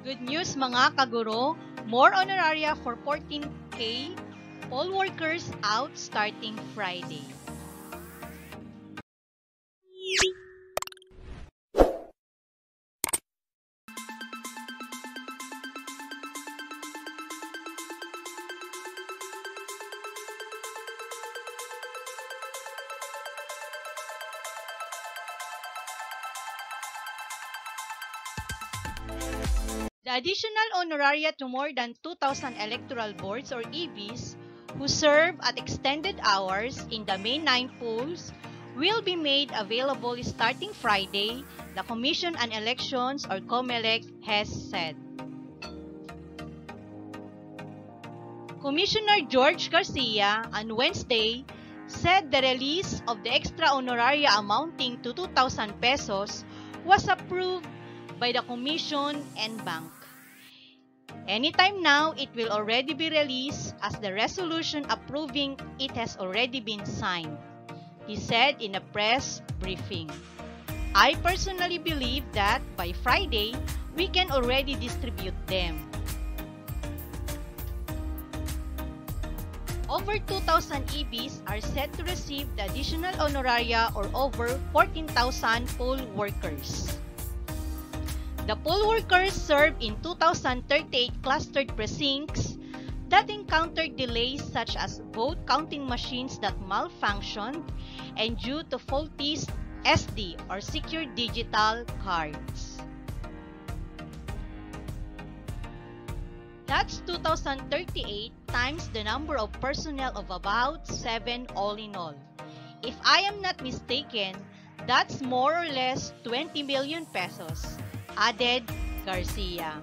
Good news mga kaguro, more honoraria for 14K poll workers out starting Friday. The additional honoraria to more than 2,000 electoral boards or EBs who serve at extended hours in the May nine polls will be made available starting Friday, the Commission on Elections or COMELEC has said. Commissioner George Garcia on Wednesday said the release of the extra honoraria amounting to 2,000 pesos was approved by the Commission en banc. Anytime now, it will already be released as the resolution approving it has already been signed, he said in a press briefing. I personally believe that by Friday, we can already distribute them. Over 2,000 EBs are set to receive the additional honoraria or over 14,000 poll workers. The poll workers served in 2,038 clustered precincts that encountered delays such as vote counting machines that malfunctioned and due to faulty SD or secure digital cards. That's 2,038 times the number of personnel of about 7 all in all. If I am not mistaken, that's more or less 20 million pesos, added Garcia.